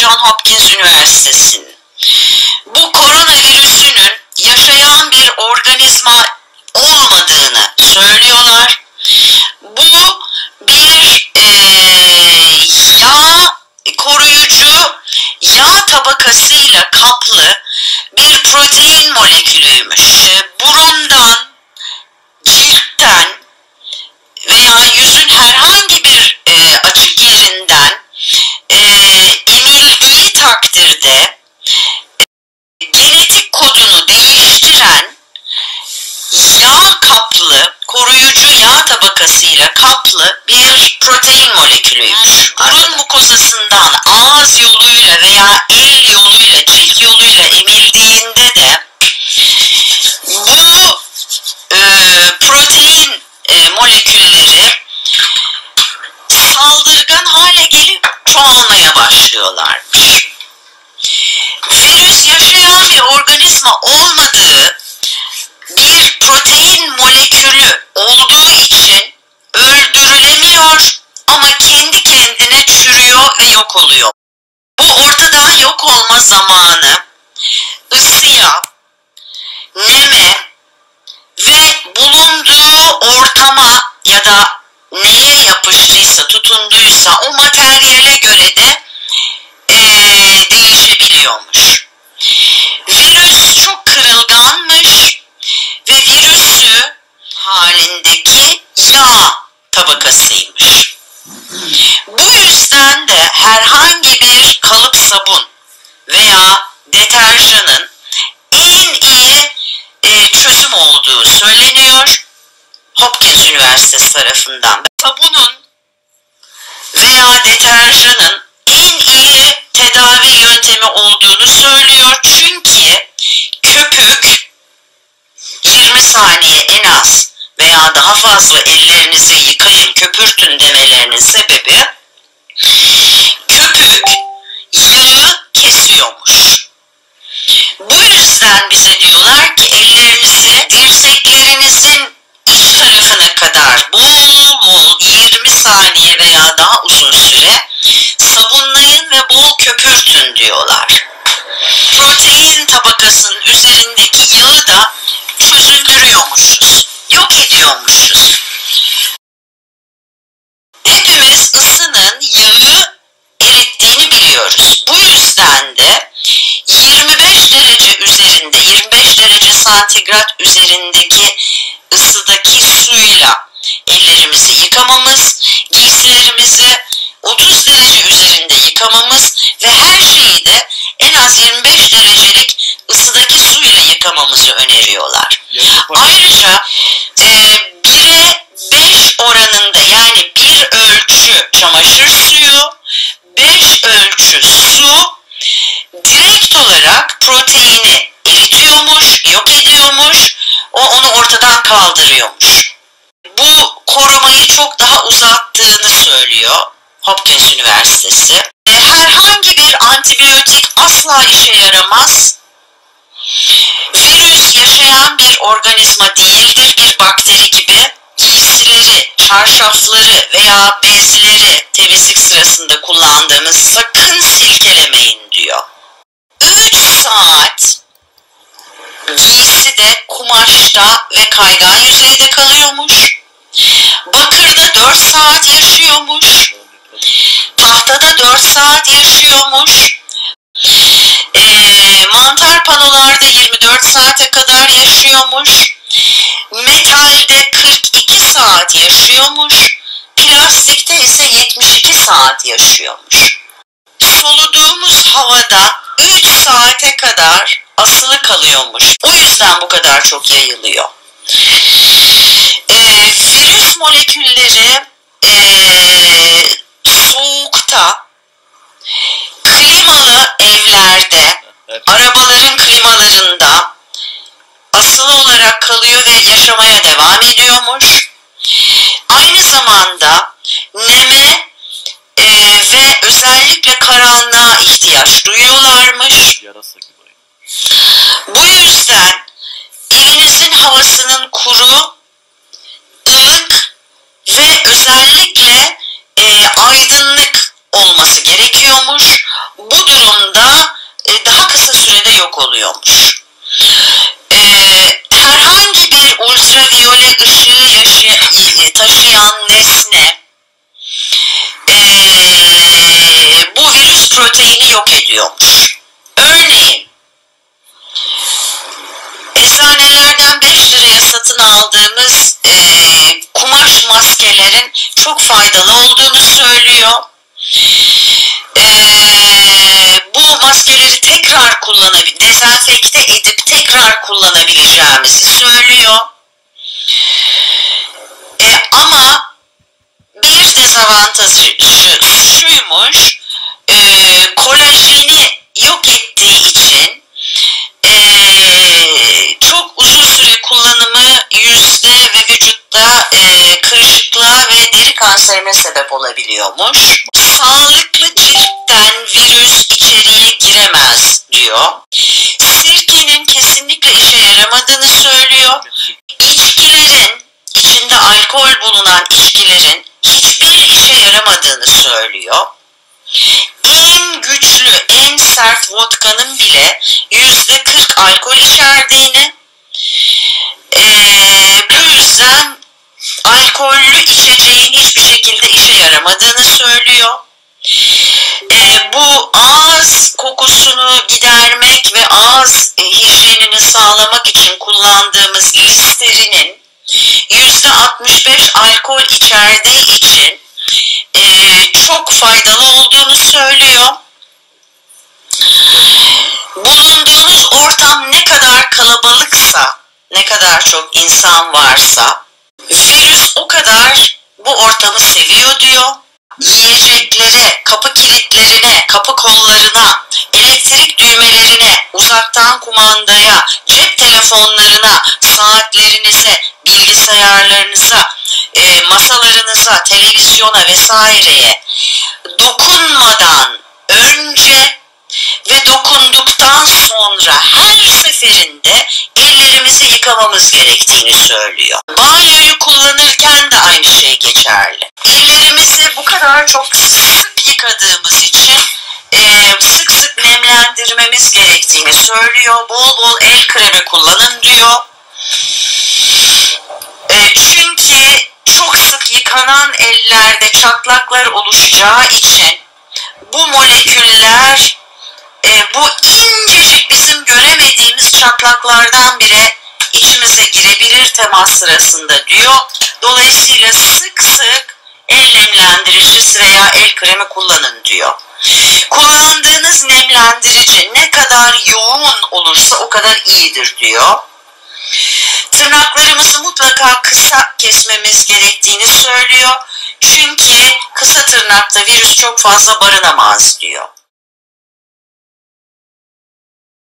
John Hopkins Üniversitesi'nin bu koronavirüsünün yaşayan bir organizma olmadığını söylüyorlar. Bu bir e, yağ koruyucu yağ tabakasıyla kaplı bir protein molekülüymüş. E, burundan, ciltten veya yüzün herhangi bir e, açık yerinden e, takdirde genetik kodunu değiştiren yağ kaplı, koruyucu yağ tabakasıyla kaplı bir protein molekülüymüş. Burun mukozasından ağız yoluyla veya el yoluyla, cilt yoluyla emildiğinde de bu e, protein e, molekülleri saldırgan hale gelip çoğalmaya başlıyorlarmış. Virüs yaşayan bir organizma olmadığı bir protein molekülü olduğu için öldürülemiyor ama kendi kendine çürüyor ve yok oluyor. Bu ortadan yok olma zamanı ısıya, neme ve bulunduğu ortama ya da neye yapıştıysa, tutunduysa o materyale göre de ee, değişebiliyormuş. Virüs çok kırılganmış ve virüsü halindeki yağ tabakasıymış. Bu yüzden de herhangi bir kalıp sabun veya deterjanın en iyi e, çözüm olduğu söyleniyor. Hopkins Üniversitesi tarafından. Sabunun veya deterjanın en iyi tedavi yöntemi olduğunu söylüyor. Çünkü köpük 20 saniye en az veya daha fazla ellerinizi yıkayın, köpürtün demelerinin sebebi ediyormuşuz. Hepimiz ısının yağı erittiğini biliyoruz. Bu yüzden de 25 derece üzerinde, 25 derece santigrat üzerindeki ısıdaki suyla ellerimizi yıkamamız, giysilerimizi 30 derece üzerinde yıkamamız ve her şeyi de en az 25 derecelik ısıdaki suyla yıkamamızı öneriyorlar. Ayrıca kaldırıyormuş. Bu korumayı çok daha uzattığını söylüyor Hopkins Üniversitesi. E, herhangi bir antibiyotik asla işe yaramaz. Virüs yaşayan bir organizma değildir, bir bakteri gibi. Giysileri, çarşafları veya bezleri temizlik sırasında kullandığımız sakın silkelemeyin diyor. 3 saat giyside, kumaşta ve kaygan yüzeyde kalıyormuş. Bakırda 4 saat yaşıyormuş. Tahtada 4 saat yaşıyormuş. Ee, mantar panolarda 24 saate kadar yaşıyormuş. Metalde 42 saat yaşıyormuş. Plastikte ise 72 saat yaşıyormuş. Soluduğumuz havada 3 saate kadar asılı kalıyormuş. O yüzden bu kadar çok yayılıyor. Ee, virüs molekülleri ee, soğukta, klimalı evlerde, arabaların klimalarında asılı olarak kalıyor ve yaşamaya devam ediyormuş. Aynı zamanda neme e, ve özellikle karanlığa ihtiyaç duyuyorlarmış. Yarasa gibi. Bu yüzden evinizin havasının kuru, ılık ve özellikle e, aydınlık olması gerekiyormuş. Bu durumda e, daha kısa sürede yok oluyormuş. E, herhangi bir ultraviyole ışığı yaşı- taşıyan nesne e, bu virüs proteini yok ediyormuş. Satın aldığımız e, kumaş maskelerin çok faydalı olduğunu söylüyor. E, bu maskeleri tekrar kullanabil, dezenfekte edip tekrar kullanabileceğimizi söylüyor. E, ama bir dezavantajı şu- şuymuş, e, kolajeni yok ettiği için e, çok uzun süre kullanımı yüzde ve vücutta e, kırışıklığa ve deri kanserine sebep olabiliyormuş. Sağlıklı ciltten virüs içeriye giremez diyor. Sirkenin kesinlikle işe yaramadığını söylüyor. İçkilerin, içinde alkol bulunan içkilerin hiçbir işe yaramadığını söylüyor. En güçlü, en sert vodkanın bile yüzde 40 alkol içerdiğini, eee, bu yüzden alkollü içeceğin hiçbir şekilde işe yaramadığını söylüyor. Eee, bu ağız kokusunu gidermek ve ağız e, hijyenini sağlamak için kullandığımız listerinin yüzde 65 alkol içerdiği için eee, çok faydalı olduğunu söylüyor. Bulunduğunuz ortam ne kadar kalabalıksa, ne kadar çok insan varsa, kadar bu ortamı seviyor diyor. Yiyeceklere, kapı kilitlerine, kapı kollarına, elektrik düğmelerine, uzaktan kumandaya, cep telefonlarına, saatlerinize, bilgisayarlarınıza, e, masalarınıza, televizyona vesaireye dokunmadan önce ve dokunduktan sonra her seferinde ellerimizi yıkamamız gerektiğini söylüyor. Banyoyu kullanırken de aynı şey geçerli. Ellerimizi bu kadar çok sık yıkadığımız için e, sık sık nemlendirmemiz gerektiğini söylüyor. Bol bol el kremi kullanın diyor. E, çünkü çok sık yıkanan ellerde çatlaklar oluşacağı için bu moleküller e, bu incecik çatlaklardan bile içimize girebilir temas sırasında diyor. Dolayısıyla sık sık el nemlendiricisi veya el kremi kullanın diyor. Kullandığınız nemlendirici ne kadar yoğun olursa o kadar iyidir diyor. Tırnaklarımızı mutlaka kısa kesmemiz gerektiğini söylüyor. Çünkü kısa tırnakta virüs çok fazla barınamaz diyor.